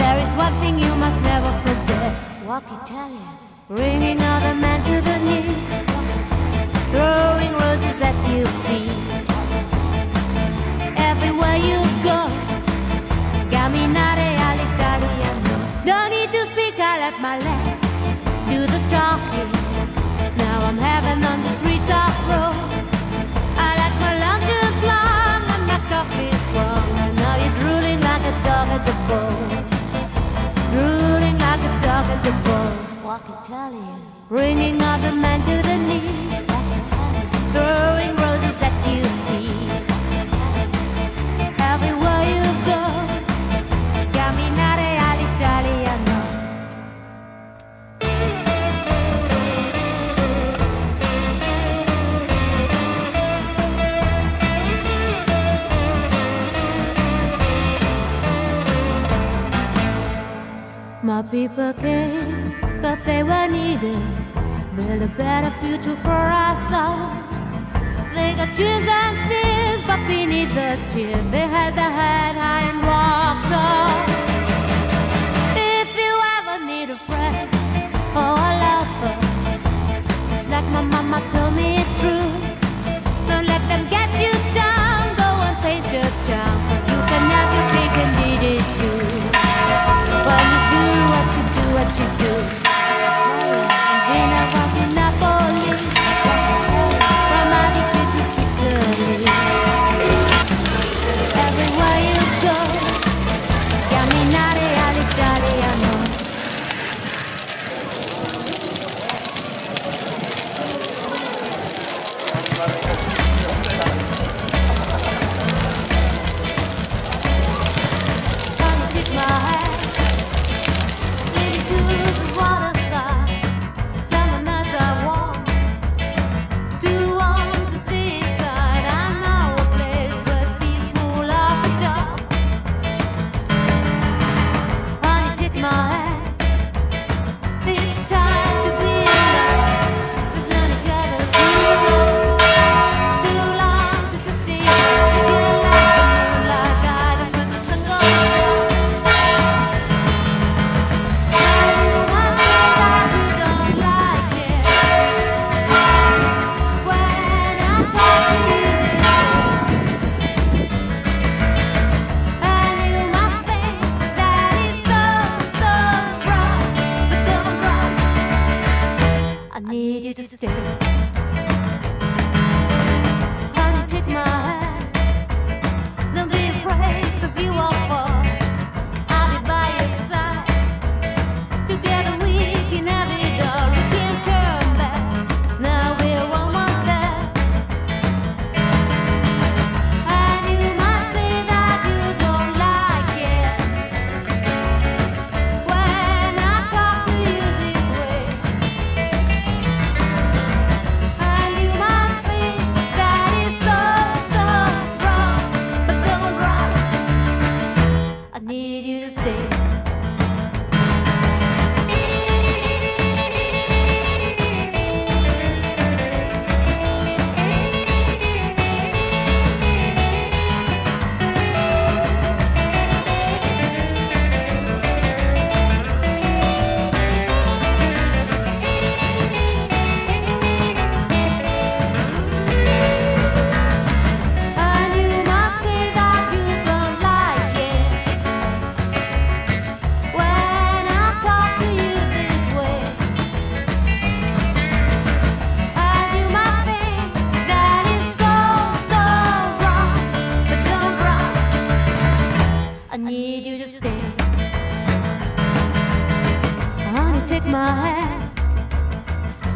There is one thing you must never forget. Walk Italian. Bring other men to the knee. Throwing roses at your feet. Everywhere you go. Camminare all'italiano. Don't need to speak, I let my legs do the talking. What Italian. Bringing other men to the knee. Throwing roses at feet. Everywhere you go, camminare all'italiano. My people came Cause they were needed. Build a better future for us all. They got cheers and tears But beneath the cheer they had the hand. you to stay.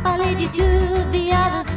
I'll I lead you to the other side.